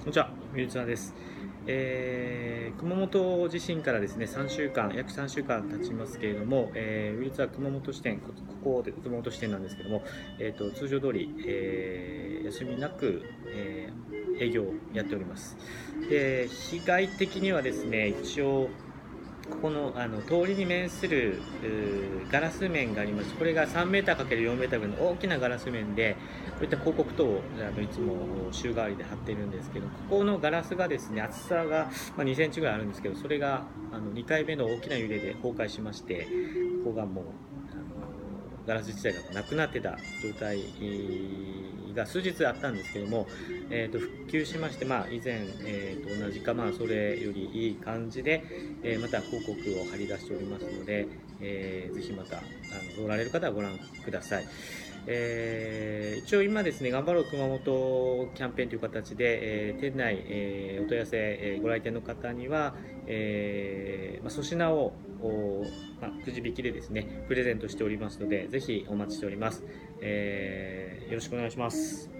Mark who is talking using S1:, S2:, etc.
S1: こんにちは、みゆつなです、えー熊本地震からですね3週間、約3週間経ちますけれども、えー、ウィルツは熊本支店、こここで熊本支店なんですけども、えー、と通常通り、えー休みなく、えー営業をやっております。で被害的にはですね、一応、ここのあの通りに面するガラス面があります。これが 3m×4m ぐらいの大きなガラス面で、こういった広告等をあのいつも週替わりで貼っているんですけど、ここのガラスがですね、厚さが、まあ、2センチぐらいあるんですけど、それがあの2回目の大きな揺れで崩壊しまして、ここがもう、ガラス自体がなくなってた状態が数日あったんですけども、えー、と復旧しまして、まあ、以前、えーと同じか、まあ、それよりいい感じで、えーまた広告を貼り出しておりますので、えーぜひまたあの乗られる方はご覧ください。えー一応今ですね、頑張ろう熊本キャンペーンという形で、えー店内、えーお問い合わせ、えーご来店の方には、えーまあ、粗品を、まあ、くじ引きでですね、プレゼントしておりますので、ぜひお待ちしております。えーよろしくお願いします。